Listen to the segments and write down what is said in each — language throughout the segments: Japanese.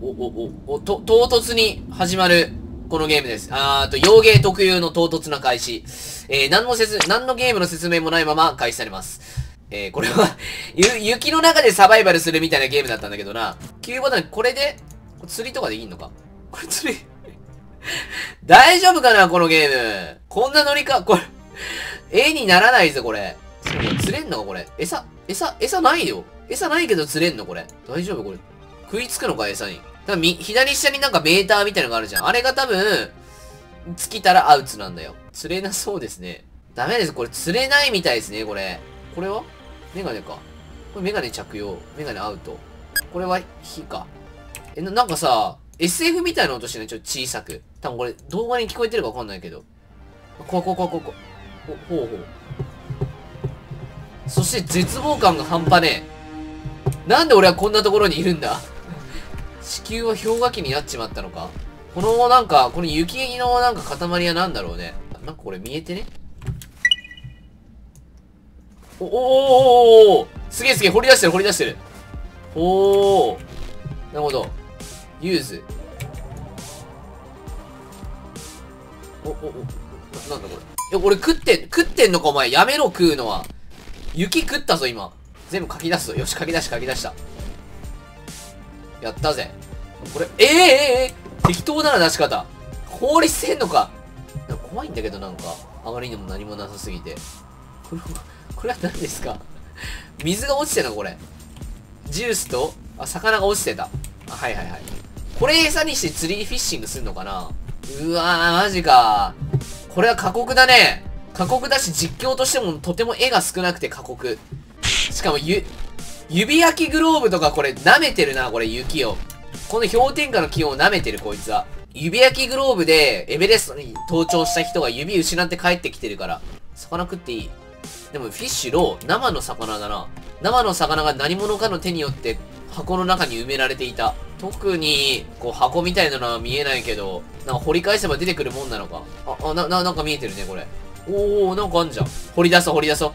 お、お、お、お、と、唐突に始まる、このゲームです。あーと、洋芸特有の唐突な開始。えー、何の説、何のゲームの説明もないまま開始されます。えー、これは ゆ、雪の中でサバイバルするみたいなゲームだったんだけどな。9ボタン、これで、れ釣りとかでいいのか？これ釣り 大丈夫かなこのゲーム？こんなノリか、これ絵にならないぞ、これ。釣れんのか、これ？餌、餌、餌ないよ。餌ないけど釣れんの、これ。大丈夫これ。食いつくのか、餌に。多分、左下になんかメーターみたいなのがあるじゃん。あれが多分、尽きたらアウツなんだよ。釣れなそうですね。ダメです。これ釣れないみたいですね、これ。これは？メガネか。これメガネ着用。メガネアウト。これは火か。え、ななんかさ、SF みたいな音してね、ちょっと小さく。多分これ動画に聞こえてるかわかんないけど。怖い怖い怖い怖い怖。ほ、ほうほう。そして絶望感が半端ねえ。なんで俺はこんなところにいるんだ？地球は氷河期になっちまったのか？このなんか、この雪のなんか塊は何だろうね。なんかこれ見えてね？お、おーおーおおすげえすげえ掘り出してる掘り出してる。おー。なるほど。ユーズ。お、お、お、なんだこれ。いや、俺食ってん、食ってんのかお前。やめろ食うのは。雪食ったぞ今。全部書き出すぞ。よし、書き出し書き出した。やったぜ。これ、ええー、え、適当だな出し方。法律せんのか。か怖いんだけどなんか、あまりにも何もなさすぎて。これ、これは何ですか？水が落ちてるのこれ。ジュースと、あ、魚が落ちてた。あ、はいはいはい。これ餌にして釣りフィッシングすんのかな？うわー、マジか。これは過酷だね。過酷だし、実況としてもとても絵が少なくて過酷。しかも、ゆ、指焼きグローブとかこれ舐めてるな、これ雪を。この氷点下の気温を舐めてる、こいつは。指焼きグローブでエベレストに登頂した人が指失って帰ってきてるから。魚食っていい？でもフィッシュロー、生の魚だな。生の魚が何者かの手によって箱の中に埋められていた。特に、こう箱みたいなのは見えないけど、なんか掘り返せば出てくるもんなのか？あ、あ、な、な、なんか見えてるね、これ。おー、なんかあんじゃん。掘り出そう、掘り出そう。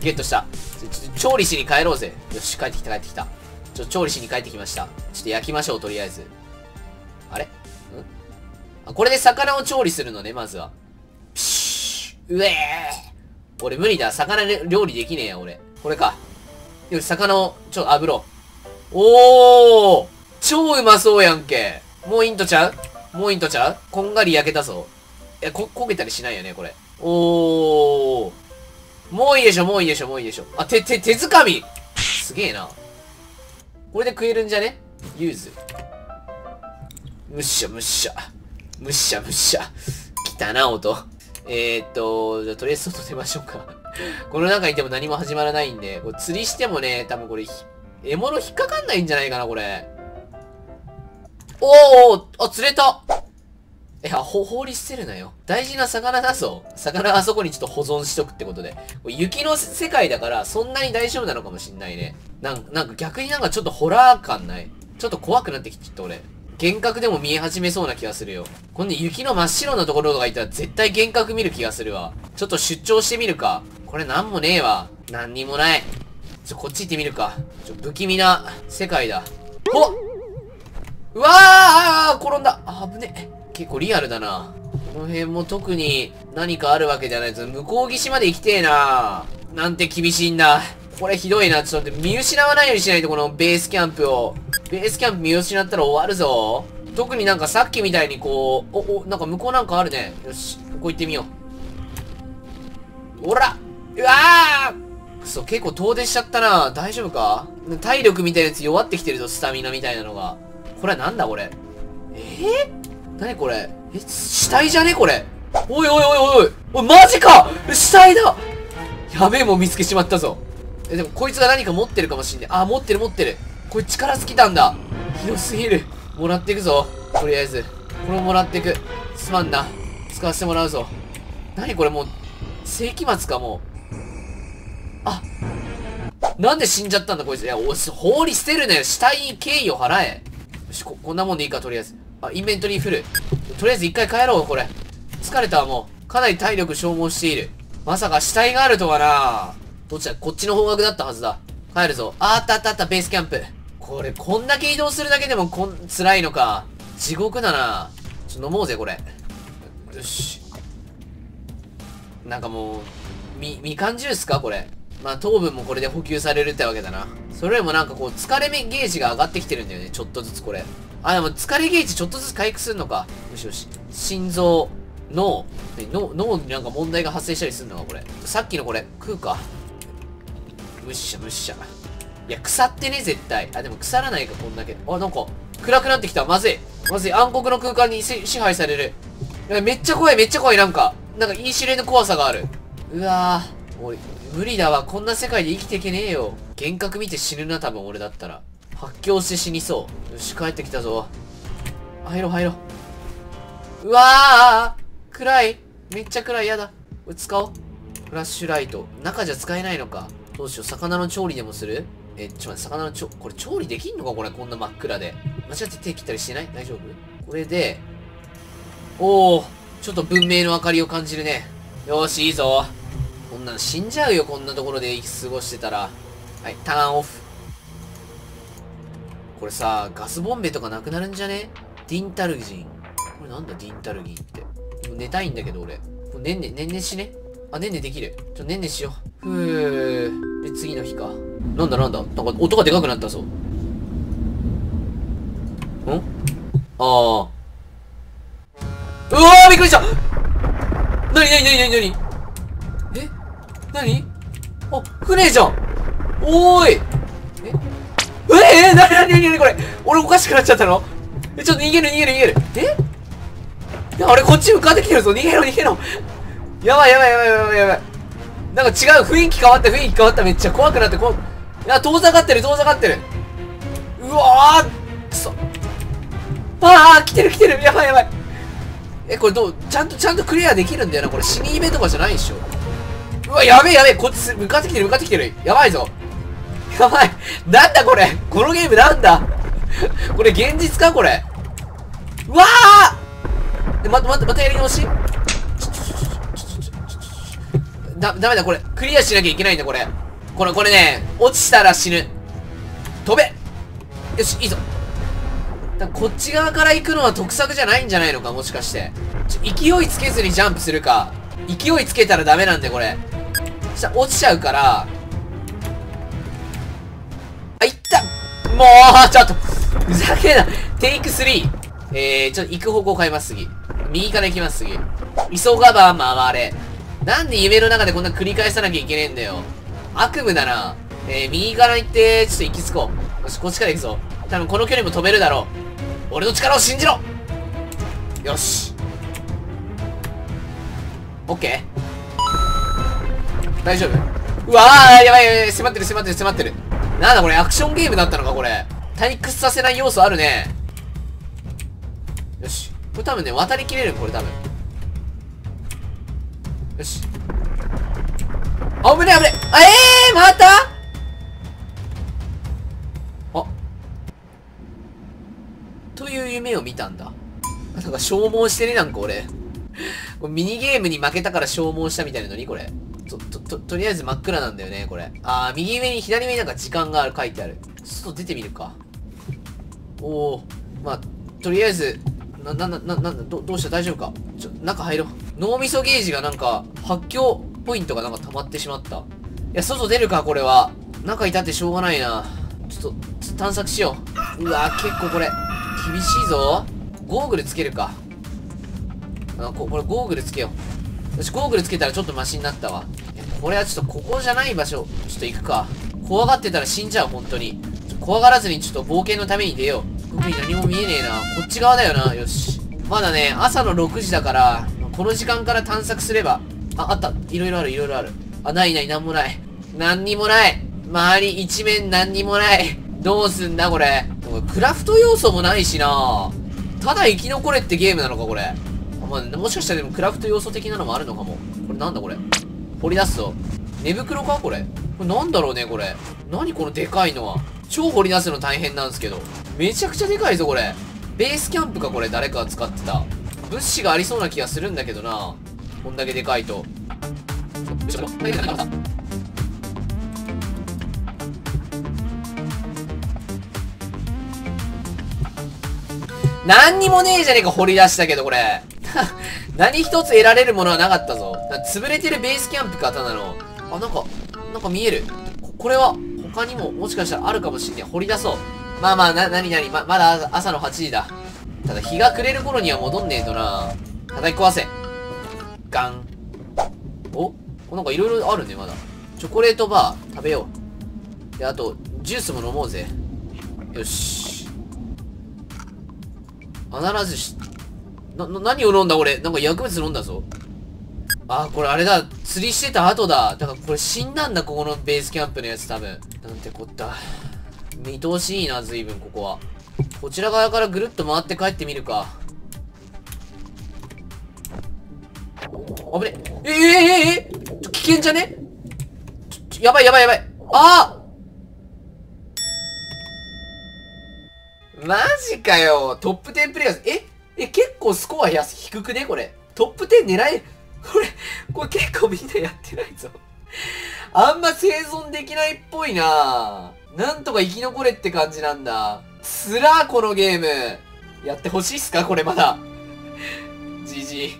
ゲットした。ちょ、ちょ、調理しに帰ろうぜ。よし、帰ってきた、帰ってきた。ちょ、調理しに帰ってきました。ちょっと焼きましょう、とりあえず。あれ？ん？あ、これで魚を調理するのね、まずは。ピシュうえー俺無理だ。魚料理できねえや、俺。これか。よし、魚を、ちょ、炙ろう。おー超うまそうやんけ。もうイントちゃう？もうイントちゃう？こんがり焼けたぞ。いや、こ、焦げたりしないよね、これ。おー。もういいでしょ、もういいでしょ、もういいでしょ。あ、手、手、手づかみすげえな。これで食えるんじゃね？ユーズ。むっしゃむっしゃ。むっしゃむっしゃ。来たな、音。えー、っと、じゃとりあえず外出ましょうか。この中にいても何も始まらないんで、これ釣りしてもね、多分これ、獲物引っかかんないんじゃないかな、これ。おーおーあ、釣れたいや、ほ、放り捨てるなよ。大事な魚だぞ。魚あそこにちょっと保存しとくってことで。雪の世界だから、そんなに大丈夫なのかもしんないね。なんなんか逆になんかちょっとホラー感ない？ちょっと怖くなってきちゃった俺。幻覚でも見え始めそうな気がするよ。こんな雪の真っ白なところがいたら絶対幻覚見る気がするわ。ちょっと出張してみるか。これなんもねえわ。なんにもない。ちょ、こっち行ってみるか。ちょ、不気味な世界だ。ほっうわあ転んだあ、危ねえ。結構リアルだな。この辺も特に何かあるわけじゃないぞ。向こう岸まで行きてえな。なんて厳しいんだ。これひどいな。ちょっと待って、見失わないようにしないと、このベースキャンプを。ベースキャンプ見失ったら終わるぞ。特になんかさっきみたいにこう、お、お、なんか向こうなんかあるね。よし、ここ行ってみよう。おらうわーくそ、結構遠出しちゃったな。大丈夫か？体力みたいなやつ弱ってきてるぞ、スタミナみたいなのが。これはなんだこれ？えー、何これ？え、死体じゃねこれ？おいおいおいおいおいマジか死体だやべえもん見つけちまったぞ。え、でもこいつが何か持ってるかもしんない。あ、持ってる持ってる。これ力尽きたんだ。ひどすぎる。もらっていくぞ。とりあえず。これもらっていく。すまんな。使わせてもらうぞ。何これ？もう、世紀末かもう。あ、なんで死んじゃったんだこいつ。いや、お放り捨てるね。死体に敬意を払え。よし、こ、こんなもんでいいか、とりあえず。あ、インベントリーフル。とりあえず一回帰ろう、これ。疲れたわ、もう。かなり体力消耗している。まさか死体があるとはなどっちだ？こっちの方角だったはずだ。帰るぞ。あ、ったあったあった、ベースキャンプ。これ、こんだけ移動するだけでもこん、辛いのか。地獄だな。ちょっと、飲もうぜ、これ。よし。なんかもう、み、みかんジュースかこれ。まあ、糖分もこれで補給されるってわけだな。それよりもなんかこう、疲れ目ゲージが上がってきてるんだよね。ちょっとずつこれ。あ、でも疲れゲージちょっとずつ回復するのか。よしよし。心臓、脳、脳、脳になんか問題が発生したりするのかこれ。さっきのこれ、食うか。むっしゃむっしゃ。いや、腐ってね、絶対。あ、でも腐らないか、こんだけ。あ、なんか、暗くなってきた。まずい。まずい。暗黒の空間に支配される。めっちゃ怖い、めっちゃ怖い、なんか。なんか、言い知れぬ怖さがある。うわぁ。俺、無理だわ。こんな世界で生きていけねえよ。幻覚見て死ぬな、多分俺だったら。発狂して死にそう。よし、帰ってきたぞ。入ろう、入ろう。うわぁ暗い。めっちゃ暗い、やだ。これ使おう。フラッシュライト。中じゃ使えないのか。どうしよう、魚の調理でもする？え、ちょっと待って、魚の調、これ調理できんのか？これ、こんな真っ暗で。間違って手切ったりしてない？大丈夫？これで、おー、ちょっと文明の明かりを感じるね。よし、いいぞ。んなの死んじゃうよ、こんなところで過ごしてたら。はい、ターンオフ。これさ、ガスボンベとかなくなるんじゃね？ディンタルギン。これなんだ、ディンタルギンって。もう寝たいんだけど、俺。これねんね、ねんねしねあ、ねんねできる。ちょ、ねんねしよう。ふー。で、次の日か。なんだなんだ？なんか音がでかくなったぞ。ん？ああ。うわーびっくりしたなになになになになにあ、船じゃん。おーい。え？えー、なになになにこれ。俺おかしくなっちゃったの？え、ちょっと逃げる逃げる逃げる。え？いや、俺こっち向かってきてるぞ。逃げろ逃げろ。やばいやばいやばいやばいやばいなんか違う雰囲気変わった雰囲気変わった。めっちゃ。怖くなってこいや遠ざかってる遠ざかってる。うわーくそ。ああ来てる来てる。やばいやばい。えこれどう？ちゃんとちゃんとクリアできるんだよなこれ。死にイベとかじゃないでしょ。うわやべえやべえこっち向かってきてる向かってきてるやばいぞやばい なんだこれこのゲームなんだ これ現実かこれうわあま、ま、またやり直し？だ、ダメだ、これ。クリアしなきゃいけないんだ、これ。これ、これね、落ちたら死ぬ。飛べよし、いいぞ。だこっち側から行くのは得策じゃないんじゃないのか、もしかして。勢いつけずにジャンプするか。勢いつけたらダメなんで、これ。そしたら落ちちゃうから。あ、いったもう、ちょっと、ふざけんな。テイク3。えー、ちょっと行く方向変えます、次。右から行きます、次。急がば回れ。なんで夢の中でこんな繰り返さなきゃいけねえんだよ。悪夢だな。えー、右から行って、ちょっと行き着こう。よし、こっちから行くぞ。多分この距離も飛べるだろう。俺の力を信じろよし。オッケー大丈夫？うわーやばいやばい、迫ってる迫ってる迫ってる。なんだこれ、アクションゲームだったのかこれ。退屈させない要素あるね。よし。これ多分ね、渡りきれるこれ多分。よし。あ、危ね危ねあ、ええー、また？あ。という夢を見たんだ。なんか消耗してね、なんか俺。ミニゲームに負けたから消耗したみたいなのにこれ。と、と、と、とりあえず真っ暗なんだよね、これ。あー、右上に、左上になんか時間がある、書いてある。外出てみるか。おー。まあ、とりあえず、な、な、な、な、な、ど、どうした？大丈夫か？ちょ、中入ろう。脳みそゲージがなんか、発狂ポイントがなんか溜まってしまった。いや、外出るか、これは。中いたってしょうがないな。ちょっと、探索しよう。うわ、結構これ、厳しいぞ。ゴーグルつけるか。あ、こ、これゴーグルつけよう。よし、ゴーグルつけたらちょっとマシになったわ。これはちょっとここじゃない場所、ちょっと行くか。怖がってたら死んじゃう、本当に。怖がらずにちょっと冒険のために出よう。特に何も見えねえな。こっち側だよな。よし。まだね、朝の6時だから、この時間から探索すれば。あ、あった。いろいろある、いろいろある。あ、ないない、なんもない。なんにもない。周り一面なんにもない。どうすんだ、これ。クラフト要素もないしなただ生き残れってゲームなのか、これ。まあ、もしかしたらでもクラフト要素的なのもあるのかも。これなんだこれ？掘り出すぞ。寝袋か？これ。これなんだろうねこれ。何このでかいのは。超掘り出すの大変なんですけど。めちゃくちゃでかいぞこれ。ベースキャンプかこれ誰か使ってた。物資がありそうな気がするんだけどな。こんだけでかいと。何にもねえじゃねえか掘り出したけどこれ。何一つ得られるものはなかったぞ。潰れてるベースキャンプか、ただの。あ、なんか、なんか見える。ここれは、他にも、もしかしたらあるかもしんねえ。掘り出そう。まあまあ、な、なになに、ま、まだ朝の8時だ。ただ、日が暮れる頃には戻んねえとな。叩き壊せ。ガン。お？なんかいろいろあるね、まだ。チョコレートバー、食べよう。で、あと、ジュースも飲もうぜ。よし。アナラ寿司。な、な、何を飲んだ俺？なんか薬物飲んだぞ。あ、これあれだ。釣りしてた後だ。だからこれ死んだんだ、ここのベースキャンプのやつ多分。なんてこった。見通しいいな、随分、ここは。こちら側からぐるっと回って帰ってみるか。危ねえ。えええええ危険じゃね、やばいやばいやばい。あマジかよ。トップ10プレイヤーズ。え？え、結構スコア低くね？これ。トップ10狙え、これ、これ結構みんなやってないぞ。あんま生存できないっぽいななんとか生き残れって感じなんだ。つらーこのゲーム。やってほしいっすか？これまだ。じじい。